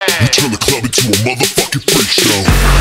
We turn the club into a motherfucking freak show.